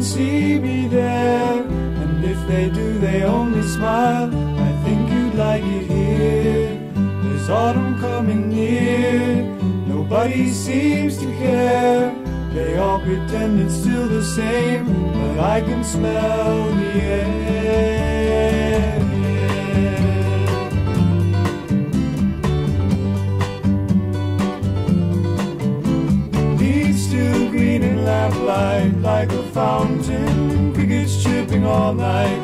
can see me there. And if they do, they only smile. I think you'd like it here. There's autumn coming near. Nobody seems to care. They all pretend it's still the same, but I can smell the air. Lamplight like a fountain. Crickets chirping all night.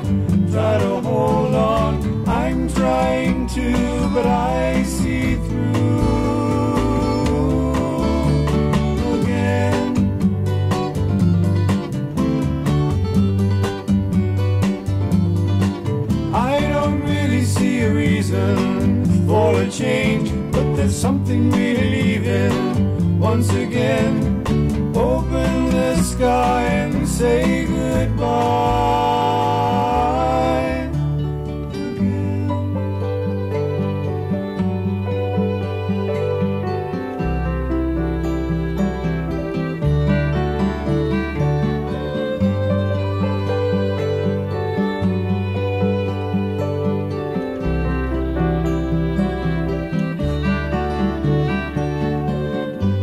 Try to hold on. I'm trying to, but I see through again. I don't really see a reason for a change, but there's something we believe in. Once again, sky and say goodbye.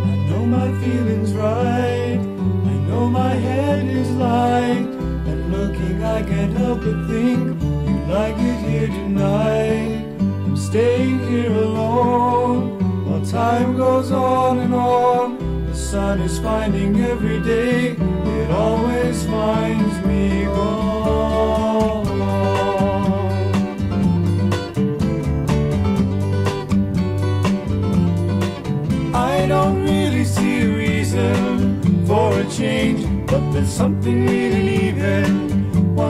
I know my feelings right. I can't help but think you'd like it here tonight. I'm staying here alone while time goes on and on. The sun is finding every day. It always finds me gone. I don't really see a reason for a change, but there's something believe in.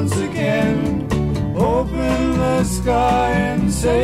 Once again, open the sky and say.